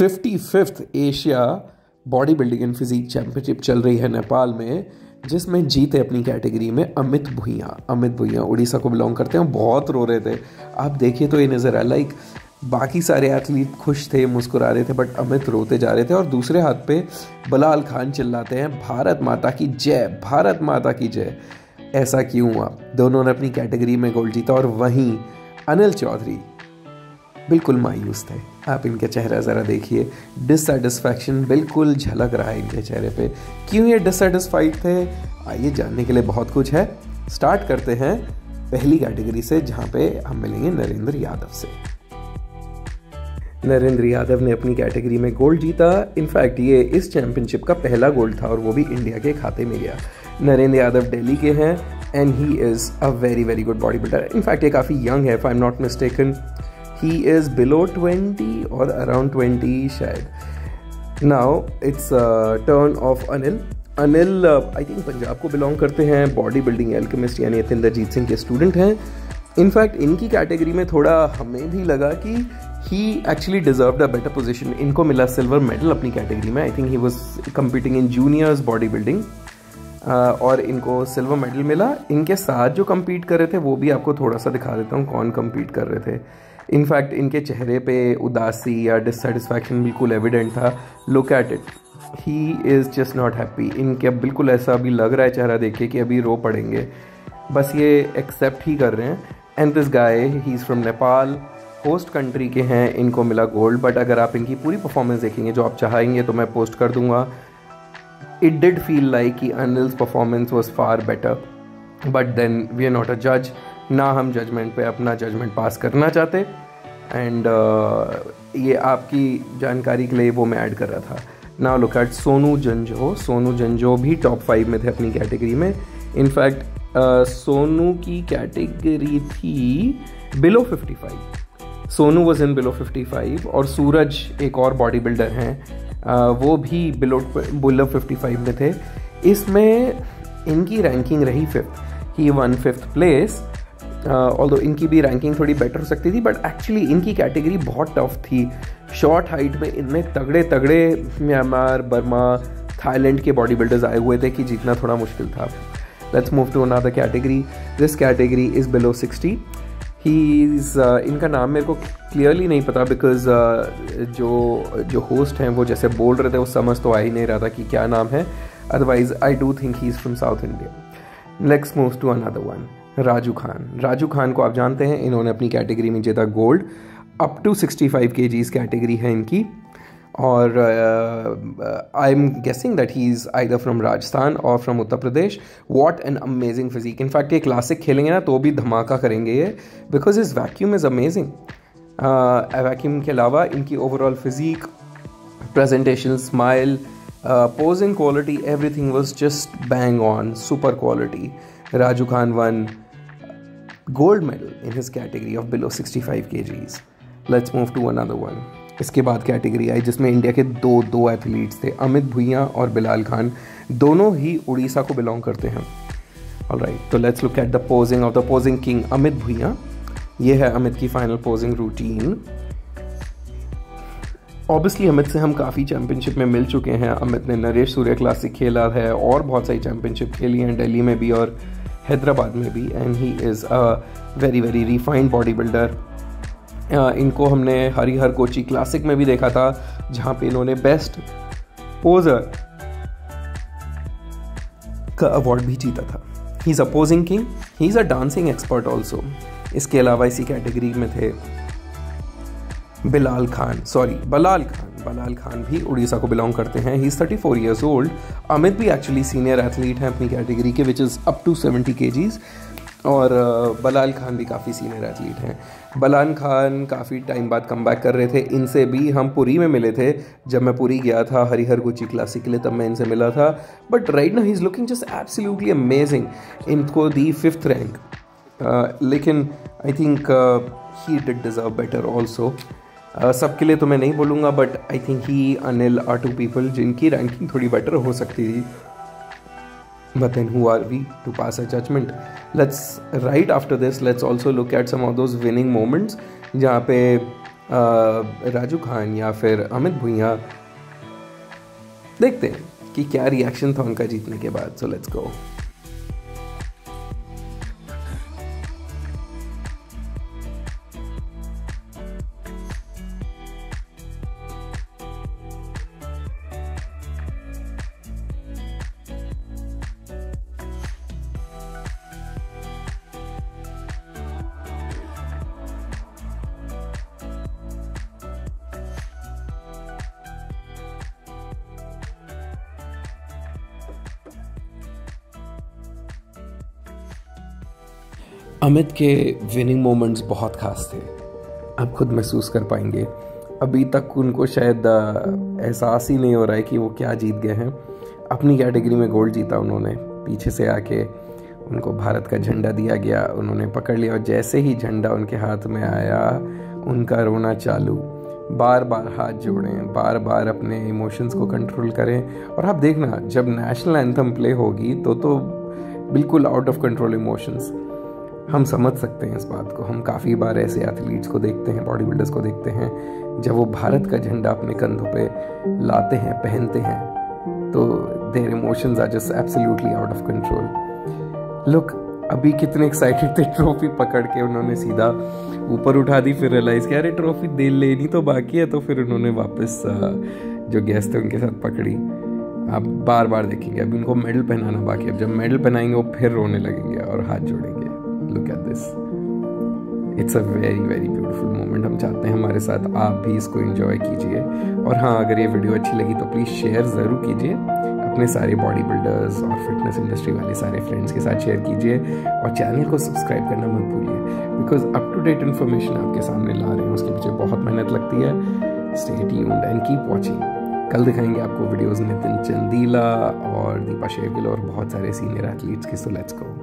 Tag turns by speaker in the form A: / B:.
A: Fifty fifth Asia body building and physique championship चल रही है नेपाल में, जिसमें जीते अपनी कैटेगरी में अमित भुइया। अमित भुइया, उड़ीसा को बिलोंग करते हैं, बहुत रो रहे थे। आप देखिए तो ये नज़र आया लाइक बाकी सारे एथलीट खुश थे, मुस्कुरा रहे थे बट अमित रोते जा रहे थे और दूसरे हाथ पे बलाल खान चिल्लाते हैं, भारत माता की जय, भारत माता की जय। ऐसा क्यों हुआ? दोनों ने अपनी कैटेगरी में गोल्ड जीता और वहीं अनिल चौधरी बिल्कुल मायूस थे। आप इनके चेहरा ज़रा देखिए। डिससेटिस्फैक्शन बिल्कुल झलक रहा है इनके चेहरे पे। क्यों ये डिससेटिस्फाइड थे? आइए जानने के लिए बहुत कुछ है। स्टार्ट करते हैं पहली कैटेगरी से, जहाँ पे हम मिलेंगे नरेंद्र यादव से। नरेंद्र यादव ने अपनी कैटेगरी में गोल्ड जीता। इनफैक्ट ये इस चैंपियनशिप का पहला गोल्ड था और वो भी इंडिया के खाते में गया। नरेंद्र यादव दिल्ली के हैं and he is a very very good body builder in fact ये काफ़ी यंग है I am not mistaken he is below twenty और अराउंड ट्वेंटी शायद। Now it's turn of Anil Anil I think Punjab को belong करते हैं body building alchemist यानी अतिंदरजीत सिंह के स्टूडेंट हैं। इनफैक्ट इनकी कैटेगरी में थोड़ा हमें भी लगा कि he actually deserve a better position इनको मिला सिल्वर मेडल अपनी कैटेगरी में। I think he was competing in juniors body building और इनको सिल्वर मेडल मिला। इनके साथ जो कम्पीट कर रहे थे, वो भी आपको थोड़ा सा दिखा देता हूँ कौन कम्पीट कर रहे थे। इनफैक्ट इनके चेहरे पे उदासी या डिससेटिस्फैक्शन बिल्कुल एविडेंट था. Look at it he is just not happy इनके अब बिल्कुल ऐसा अभी लग रहा है चेहरा देख के कि अभी रो पड़ेंगे. बस ये एक्सेप्ट ही कर रहे हैं. And this guy he is from Nepal host country के हैं. इनको मिला गोल्ड बट अगर आप इनकी पूरी परफॉर्मेंस देखेंगे, जो आप चाहेंगे तो मैं पोस्ट कर दूँगा. इट डिड फील लाइक कि Anil's performance was far better but then we are not a जज ना हम जजमेंट पे अपना जजमेंट पास करना चाहते। एंड uh, ये आपकी जानकारी के लिए वो मैं ऐड कर रहा था। ना लुक एट सोनू जंजो सोनू जंजो भी टॉप फाइव में थे अपनी कैटेगरी में। इनफैक्ट uh, सोनू की कैटेगरी थी below 55 Sonu was in below 55 और सूरज एक और बॉडी बिल्डर हैं। Uh, वो भी बिलो बिलो 55 में थे। इसमें इनकी रैंकिंग रही फिफ्थ ही one fifth place all uh, इनकी भी रैंकिंग थोड़ी बेटर हो सकती थी बट एक्चुअली इनकी कैटेगरी बहुत टफ थी। शॉर्ट हाइट में इनमें तगड़े तगड़े म्यांमार बर्मा थाईलैंड के बॉडी बिल्डर्स आए हुए थे कि जीतना थोड़ा मुश्किल था। Let's move to another category this category is below sixty he is इनका नाम मेरे को क्लियरली नहीं पता बिकॉज़ uh, जो जो होस्ट हैं वो जैसे बोल रहे थे वो समझ तो आ ही नहीं रहा था कि क्या नाम है। Otherwise I do think he is from South India let's move to another one Raju Khan. Raju Khan को आप जानते हैं, इन्होंने अपनी कैटेगरी में जीता गोल्ड। अप टू 65 फाइव के जीज कैटेगरी है इनकी। और I am guessing that he is either from Rajasthan और from Uttar Pradesh what an amazing physique in fact ये क्लासिक खेलेंगे ना तो भी धमाका करेंगे ये। Because is vacuum is amazing vacuum के अलावा इनकी overall physique presentation smile posing quality every thing was just bang on super quality Raju Khan won gold medal in his category of below 65 kgs. Let's move to another one. इसके बाद category आई जिसमें India के दो दो athletes थे, अमित भुइया और बिलाल खान। दोनों ही उड़ीसा को बिलोंग करते हैं। ऑल राइट तो let's look at the posing of the posing king Amit Bhuiya. ये है अमित की final posing routine obviously Amit से हम काफ़ी चैंपियनशिप में मिल चुके हैं। अमित ने नरेश सूर्य क्लासिक खेला है और बहुत सारी चैंपियनशिप खेली हैं, दिल्ली में भी और हैदराबाद में भी and he is a very very refined body builder इनको हमने हरिहर कोची क्लासिक में भी देखा था, जहाँ पे इन्होंने बेस्ट पोजर का अवार्ड भी जीता था। He is a posing king he is a dancing expert also इसके अलावा इसी कैटेगरी में थे बिलाल खान सॉरी बलाल खान। बलाल खान भी उड़ीसा को बिलोंग करते हैं। He is thirty four years old Amit भी एक्चुअली सीनियर एथलीट हैं अपनी कैटेगरी के which is up to seventy के और बलाल खान भी काफ़ी सीनियर एथलीट हैं। बलाल खान काफ़ी टाइम बाद कम बैक कर रहे थे। इनसे भी हम पुरी में मिले थे। जब मैं पुरी गया था, हरिहर गुची क्लासिक के लिए, तब मैं इनसे मिला था। बट राइट ना he is looking just absolutely amazing इनको दी फिफ्थ रैंक लेकिन I think he did deserve better also सबके लिए तो मैं नहीं बोलूँगा but I think he Anil are two people जिनकी रैंकिंग थोड़ी बेटर हो सकती थी। But then who are we to pass a judgment? Let's, right after this, let's also look at some of those winning moments, जहाँ पे राजू खान या फिर अमित भुइया देखते हैं कि क्या रिएक्शन था उनका जीतने के बाद। सो लेट्स गो अमित के विनिंग मोमेंट्स बहुत खास थे। आप खुद महसूस कर पाएँगे। अभी तक उनको शायद एहसास ही नहीं हो रहा है कि वो क्या जीत गए हैं। अपनी कैटेगरी में गोल्ड जीता उन्होंने। पीछे से आके उनको भारत का झंडा दिया गया, उन्होंने पकड़ लिया और जैसे ही झंडा उनके हाथ में आया, उनका रोना चालू। बार बार हाथ जोड़ें बार बार अपने इमोशंस को कंट्रोल करें। और आप देखना, जब नेशनल एंथम प्ले होगी तो तो बिल्कुल आउट ऑफ़ कंट्रोल इमोशंस हम समझ सकते हैं इस बात को। हम काफ़ी बार ऐसे एथलीट्स को देखते हैं बॉडी बिल्डर्स को देखते हैं, जब वो भारत का झंडा अपने कंधों पे लाते हैं, पहनते हैं तो their emotions are just absolutely out of control look अभी कितने एक्साइटेड थे ट्रॉफी पकड़ के उन्होंने सीधा ऊपर उठा दी, फिर रियलाइज़ किया अरे ट्रॉफी दे लेनी तो बाकी है तो फिर उन्होंने वापस जो गेस्ट थे उनके साथ पकड़ी। आप बार बार देखेंगे, अभी उनको मेडल पहनाना बाकी अब जब मेडल पहनाएँगे, वो फिर रोने लगेंगे और हाथ जोड़ेंगे। Look at this it's a very very beautiful moment हम चाहते हैं हमारे साथ आप भी इसको एंजॉय कीजिए। और हाँ अगर ये वीडियो अच्छी लगी तो प्लीज़ शेयर ज़रूर कीजिए। अपने सारे बॉडी बिल्डर्स और फिटनेस इंडस्ट्री वाले सारे फ्रेंड्स के साथ शेयर कीजिए। और चैनल को सब्सक्राइब करना मत भूलिए। Because up to date information आपके सामने ला रहे हैं, उसके पीछे बहुत मेहनत लगती है। स्टे एंड कीप वॉचिंग कल दिखाएँगे आपको वीडियोस नितिन चंदीला और दीपा शेविल और बहुत सारे सीनियर एथलीट्स की सो लेट्स गो